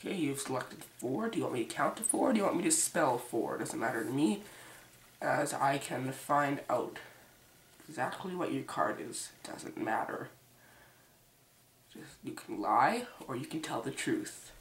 Okay, you've selected four. Do you want me to count to four? do you want me to spell four? Doesn't matter to me, as I can find out exactly what your card is. Doesn't matter. Just, you can lie, or you can tell the truth.